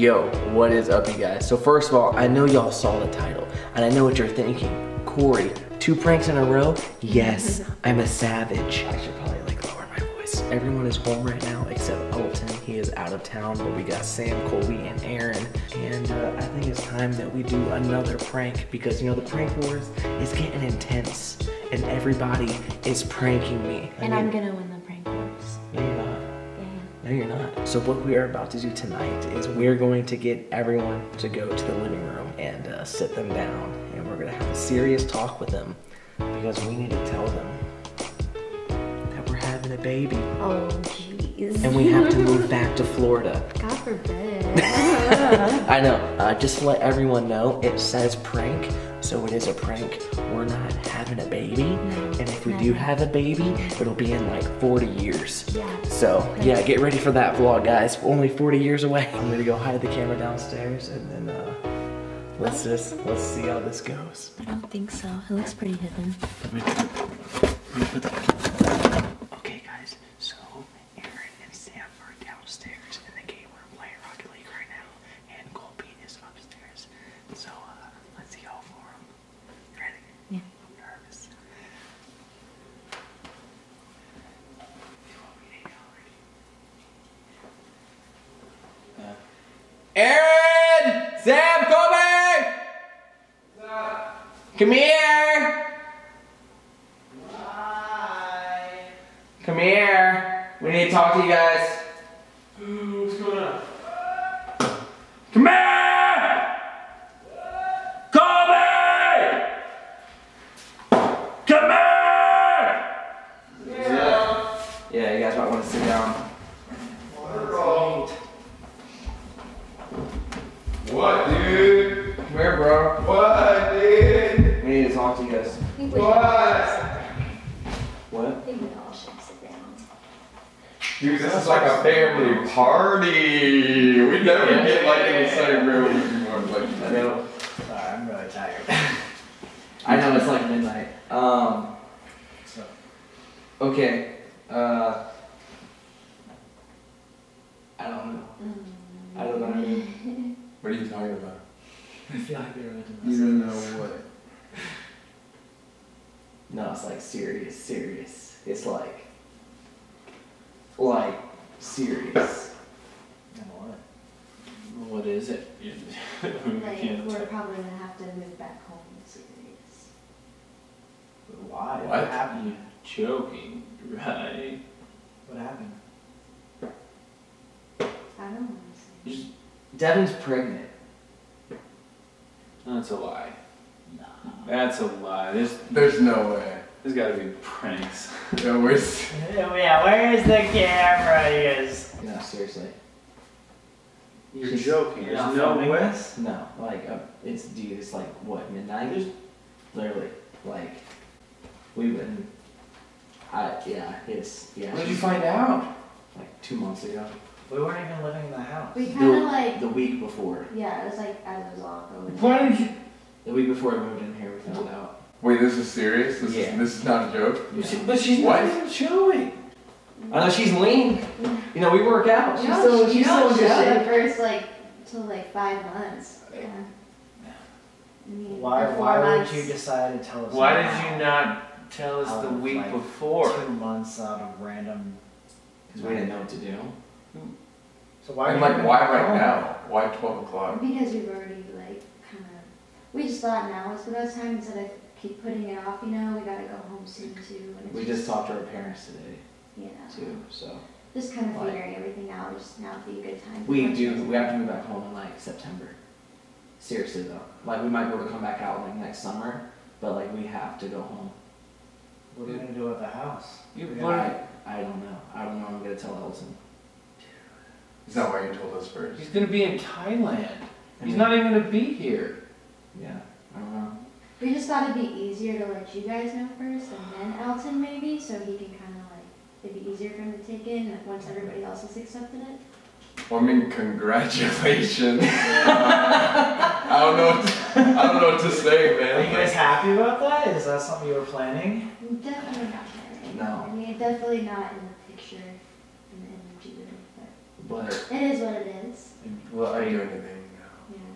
Yo, what is up you guys? So first of all, I know y'all saw the title and I know what you're thinking. Corey, two pranks in a row? Yes, I'm a savage. I should probably like lower my voice. Everyone is home right now except Elton. He is out of town, but we got Sam, Colby, and Aaron. And uh, I think it's time that we do another prank because you know the prank wars is getting intense and everybody is pranking me. I And I'm gonna win the No, you're not. So what we are about to do tonight is we're going to get everyone to go to the living room and uh, sit them down, and we're gonna have a serious talk with them because we need to tell them that we're having a baby, Oh, jeez. and we have to move back to Florida. God forbid. I know. Uh, just to let everyone know, it says prank, so it is a prank. We're not having a baby, and if we do have a baby, it'll be in like 40 years. Yeah. So yeah, get ready for that vlog, guys. Only 40 years away. I'm gonna go hide the camera downstairs, and then uh, let's just let's see how this goes. I don't think so. It looks pretty hidden. Okay, guys. So Aaron and Sam are downstairs in the game room playing Rocket League right now, and Colby is upstairs. So uh, let's see how for him. You ready? Yeah. I'm nervous. Aaron! Sam, Colby! Come here! Come here. We need to talk to you guys. What's going on? Come here! Colby! Come here! Yeah. Yeah, you guys might want to sit down. What, dude? Come here, bro. What, dude? We need to talk to you guys. I think we What? I What? think we all should sit down. Dude, this is like a family party. We never Yeah. get like in the same room anymore. Like, I know. Sorry, I'm really tired. I know it's like midnight. Um. So, Okay. Uh. I don't know. I don't know. what are you talking about? I feel like we were meant to You don't know what. No, it's like serious, serious. It's like, like serious. What? What is it? We Like, can't we're probably gonna have to move back home series. But why? What? happened? You joking, right? What happened? I don't wanna say. Just- Devyn's pregnant. That's a lie. Nah. That's a lie. There's There's no way. There's got to be pranks. Yeah, where's. Yeah, where is the camera? You guys. No, seriously. You're She's- joking. There's no way. this? No, like uh, it's dude. It's like what midnight? Literally, like we've been. I yeah. It's yeah. When did you find out? Like two months ago. We weren't even living in the house. We The, kinda like, the week before. yeah, it was like as it was all going. Why did you? The week before I moved in here, we found out. Wait, this is serious? This, Yeah. is, this is not a joke? Yeah. But she's What? not even showing. I know she's lean. You know we work out. She's You still don't, she's you still don't in show the first like till like five months. Yeah. I mean, Why? or four Why would you decide to tell us? Why did you not tell us the week like, before? Two months out of random. Because we didn't know what to do. So why? and like, why right calling? now? Why 12 o'clock? Because we've already like kind of, we just thought now was the best time instead of keep putting it off. You know, we gotta go home soon too. And it's We just talked to our parents today you know, too. So just kind of Like- figuring everything out. Just now would be a good time. we before do. she We have to move back home in like September. Seriously though, like we might be able to come back out like next summer, but like we have to go home. What are we gonna do with the house? You We're what- I, I don't know. I don't know. I'm gonna tell Elton. Is that why you told us first? He's gonna be in Thailand. He's not even gonna be here. Yeah, I don't know. We just thought it'd be easier to let you guys know first and then Elton maybe, so he can kind of like, it'd be easier for him to take in like, once everybody else has accepted it. Well, I mean, congratulations. Uh, I don't know. What to, I don't know what to say, man. Are you guys happy about that? Is that something you were planning? Definitely not married. No. I mean, definitely not in the picture in the image either, but But it is what it is. Well, are Can't you anything.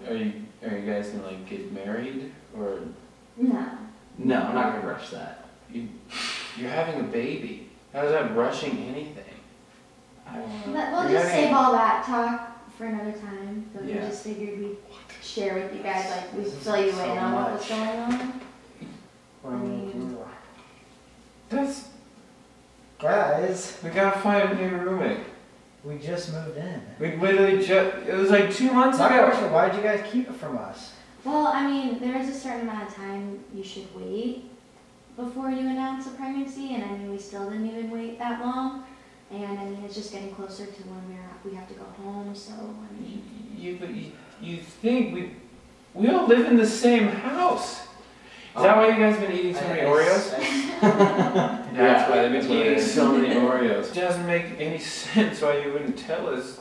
Yeah. are you are you guys gonna like get married or No. No, I'm not gonna rush that. you you're having a baby? How's that rushing anything? i But we'll You're just having- save all that talk for another time. But Yeah. we just figured we'd share with you guys, like we fill you So in on what was going on. I mean, That's Guys, we gotta find a new roommate. we just moved in. We literally just it was like two months My ago. question, why did you guys keep it from us? Well, I mean, there is a certain amount of time you should wait before you announce a pregnancy, and I mean, we still didn't even wait that long. And I mean, it's just getting closer to when we're we have to go home. So I mean, You, but you, you think we we all live in the same house? Is that why you guys have been eating so many I- I- Oreos? I- That's why they've been eating so many Oreos. It doesn't make any sense why you wouldn't tell us.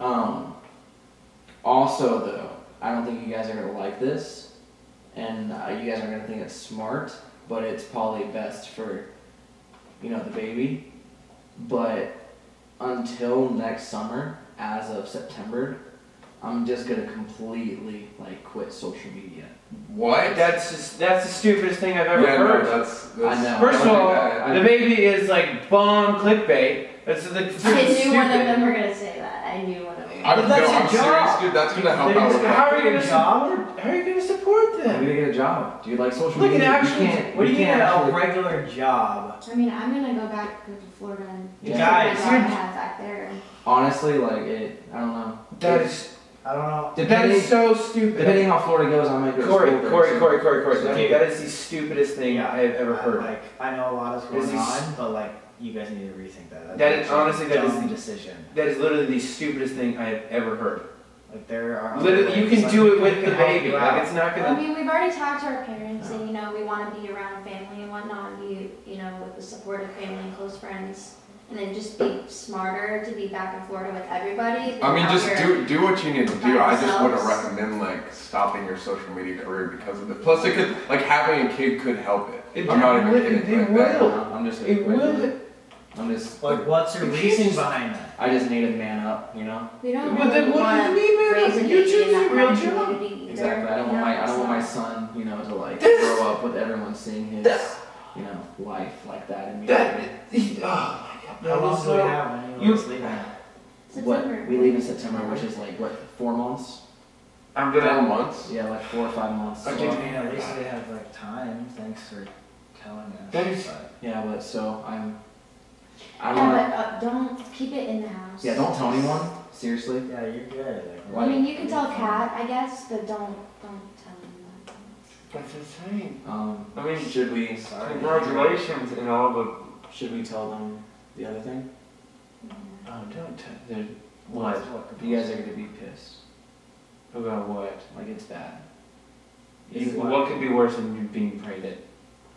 Um. Also, though, I don't think you guys are gonna like this, and uh, you guys are gonna think it's smart, but it's probably best for, you know, the baby. But until next summer, as of September, I'm just gonna completely like quit social media. What? That's just, that's the stupidest thing I've ever yeah, heard. no, that's, that's I know. First of don't do all, that. the baby is like bomb clickbait. That's the I stupid. knew one of them were gonna say that. I knew one of them. I'm, But that's no, your I'm job. serious, dude. That's gonna help They out. just with How are you gonna job? support? How are you gonna support I'm them? gonna get a job. Do you like social Look, it media? actually- you can't. What do you mean can't a regular job? I mean, I'm gonna go back to Florida and You just guys, my job I you're- have back there. Honestly, like it. I don't know. That is I don't know. that Depending, is so stupid. depending how Florida goes, I might go to Corey, school there, Corey, so- Corey, Corey, Corey. so- Okay, that is the stupidest thing I have ever I- heard. Like, I know a lot is Is going s- on, but like, you guys need to rethink that. That is- actually a honestly, that is the- decision. That is literally the stupidest thing I have ever heard. Like, there are. Literally, you can like, do it with the baby. Like out. it's not gonna. I mean, we've already talked to our parents, and you know, we want to be around family and whatnot, and be, you know, with the support of family and close friends, and then just be smarter to be back in Florida with everybody. I mean, just do do what you need to do. by I just wouldn't recommend like stopping your social media career because of it. Plus, it could like having a kid could help it. It I'm not even will- kidding. it like that. I'm just gonna It will. I'm just. Like, what's your You reasoning behind that? I just need to man up, you know. We don't Well, then really what do want you mean, man? to raise a You baby choose in your real kind job. Exactly. I don't you want my I don't want my son, you know, to like This- grow up with everyone seeing his, you know, life like that That. immediately. Oh my god. How long was do we have you- you was? What September. we leave in September, which is like what four months? I'm Four gonna. months. Yeah, like four or five months. Okay. Well, I mean, at least they have like time. Thanks for telling us. That is- but- Yeah, but so I'm. I don't. Yeah, wanna- but uh, don't keep it in the house. yeah, don't tell anyone. Seriously. Yeah, you're good. Like, I mean, you can tell Kat, I guess, but don't don't tell him that. That's insane. Um, I mean, should we? Sorry. Congratulations and all the. Should we tell them the other thing? Yeah. Oh, don't tell. the- What? What? You guys are gonna be pissed. About what? Like it's bad. You, What? what could be worse than you being pregnant?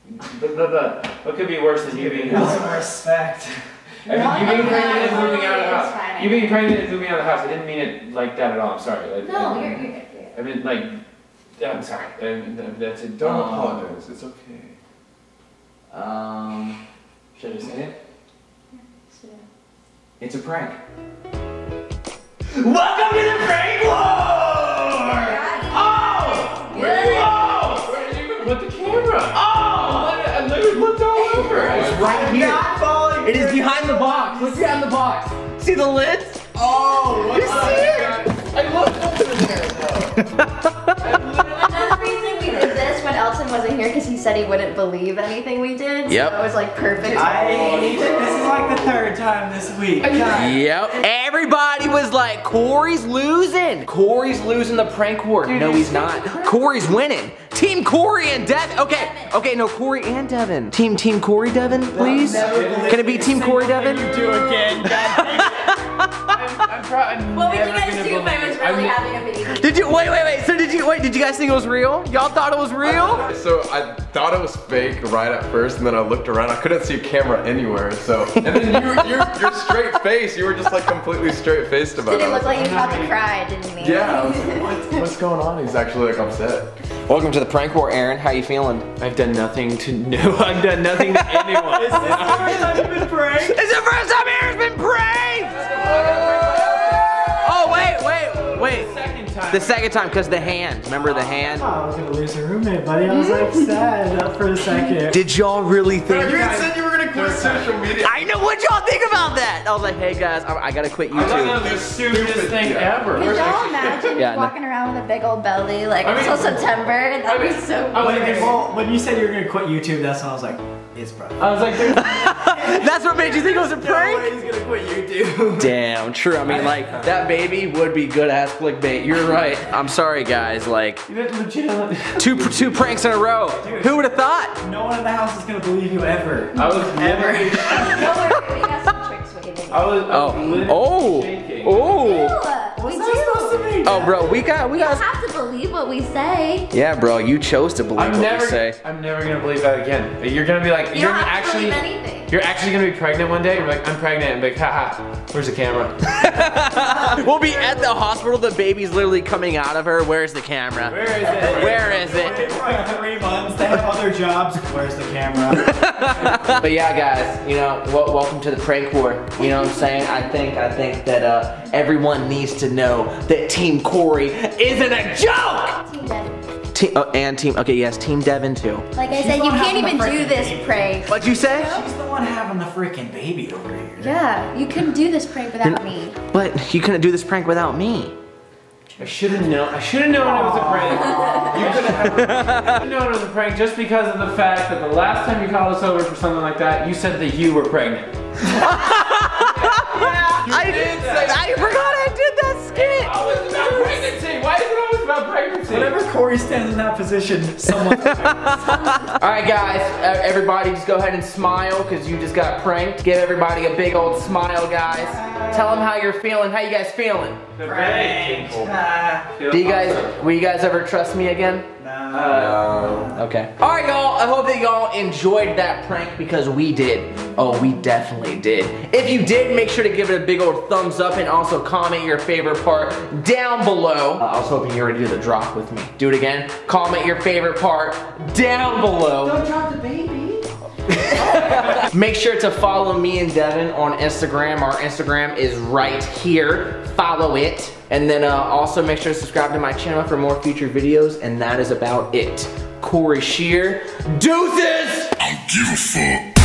Blah, blah, blah. What could be worse than you being? Have some respect. I mean, you being pregnant and moving out of the house. fine. You being pregnant and moving out of the house. I didn't mean it like that at all. I'm sorry. I, No, I, you're, you're good. I mean, like, yeah, I'm sorry. I mean, that's it. Don't Um, apologize. It's okay. Um, should I say it? So, It's a prank. Welcome to the prank war! See the lid? Oh, what You see it? I looked over there here because he said he wouldn't believe anything we did. Yep. So it was like perfect. I, this is like the third time this week. God. Yep. Everybody was like, Corey's losing. Corey's losing the prank war. no, he's not. Corey's winning. Team Corey and Devyn. Okay, okay, no, Corey and Devyn. Team Team Corey Devyn, please. Can it be Team Corey Devyn? Do again. God. I'm, I'm probably What would you never guys do if I was really I'm- having a baby? Did you wait, wait, wait? So did you wait? Did you guys think it was real? Y'all thought it was real? So I thought it was fake right at first, and then I looked around. I couldn't see a camera anywhere. So, and then you, you're, you're straight face. You were just like completely straight faced about it. Did it. it look like you about to cry, didn't he? Yeah. I was like, what, what's going on? He's actually like upset. Welcome to the prank war, Aaron. How you feeling? I've done nothing to no. I've done nothing to anyone. Is this the first time you've been pranked? It's the first time Aaron's been pranked! Oh wait, wait, wait, wait. Second time. The second time, because the hand. Remember the hand? Oh, I was gonna lose a roommate, buddy. I was like sad up for a second. Did y'all really think? you had said you were gonna quit social media. I know what y'all think about that. I was like, hey guys, I, I gotta quit I thought that YouTube. was the stupidest thing Yeah. ever. Could y'all imagine Yeah, no. walking around with a big old belly like I mean- until September? And that'd I mean- be so I was weird. like, Well, when you said you were gonna quit YouTube, that's when I was like, it's probably. I was like, dude, That's what made you think it was a No prank? way he's gonna quit YouTube. Damn, true. I mean, like, that baby would be good ass clickbait. You're right. I'm sorry, guys. Like, You didn't legitimately. two two pranks in a row. Who would have thought? No one in the house is gonna believe you ever. I was Ever. literally, Don't worry, we got some tricks we can do. I was, I was Oh, literally oh, shaking. oh. We do. that supposed to mean? Oh, bro, we got, we You don't got. have to believe what we say. Yeah, bro, you chose to believe I'm what never, we say. I'm never gonna believe that again. You're gonna be like, You you're don't gonna to actually, believe anything. You're actually gonna be pregnant one day. You're like, I'm pregnant, and be like, haha, where's the camera? We'll be at the hospital. The baby's literally coming out of her. Where's the camera? Where is it? Where is Wait it? for like three months. They have other jobs. Where's the camera? But yeah, guys, you know, wel- welcome to the prank war. You know what I'm saying? I think, I think that uh, everyone needs to know that Team Corey isn't a joke. Team oh, and team. Okay, yes, Team Devyn too. Like I She's said, you can't even do this baby. prank. What'd you say? She's the one having the freaking baby over here. Yeah, you couldn't do this prank without me. But you couldn't do this prank without me. I should have known. I should have known it was a prank. You could have known it was a prank just because of the fact that the last time you called us over for something like that, you said that you were pregnant. I did say I forgot I did that skit. Always about pregnancy. Why is it always about pregnancy? Whenever Corey stands in that position, someone's All right, guys, uh, everybody, just go ahead and smile because you just got pranked. Give everybody a big old smile, guys. Tell them how you're feeling. How you guys feeling? They're very painful. Ah, Do you guys, will you guys ever trust me again? no. Okay. All right, y'all. I hope that y'all enjoyed that prank because we did. Oh, we definitely did. If you did, make sure to give it a big old thumbs up and also comment your favorite part down below. Uh, I was hoping you were gonna do the drop with me. Do it again. Comment your favorite part down below. Don't drop the baby. Make sure to follow me and Devyn on Instagram. Our Instagram is right here. Follow it. And then uh, also make sure to subscribe to my channel for more future videos. And that is about it. Corey Scherer, deuces! I don't give a fuck.